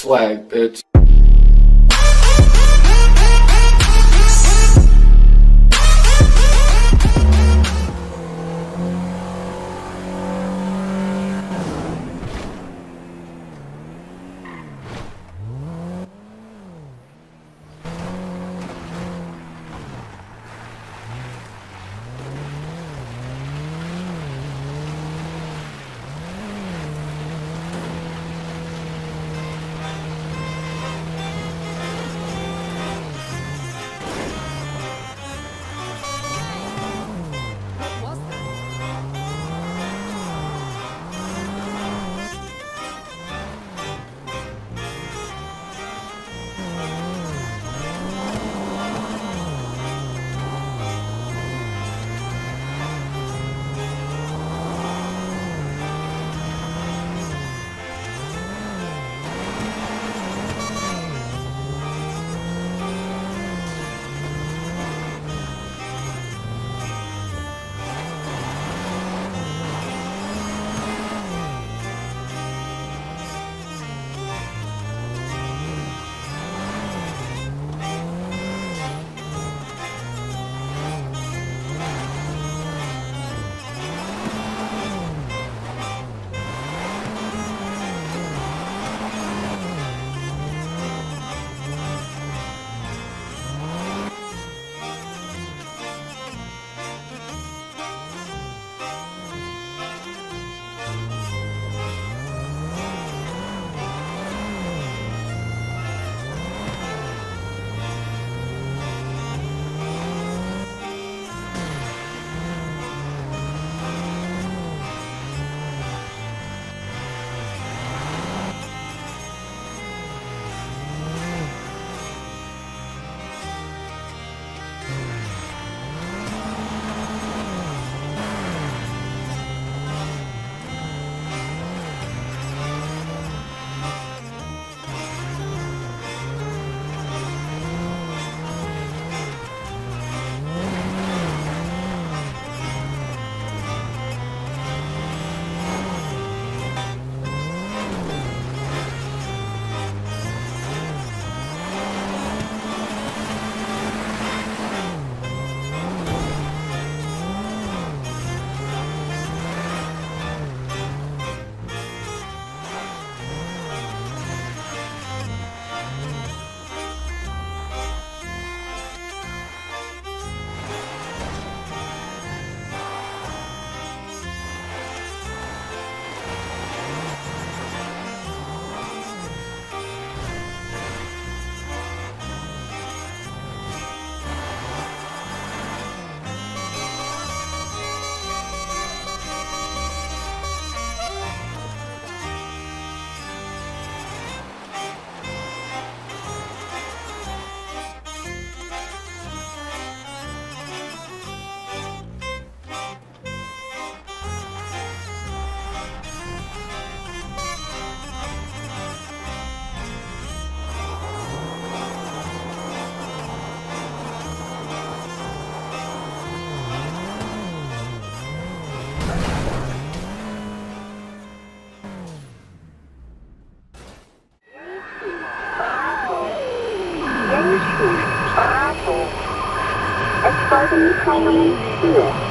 swag, bitch. Folgen keine Tür.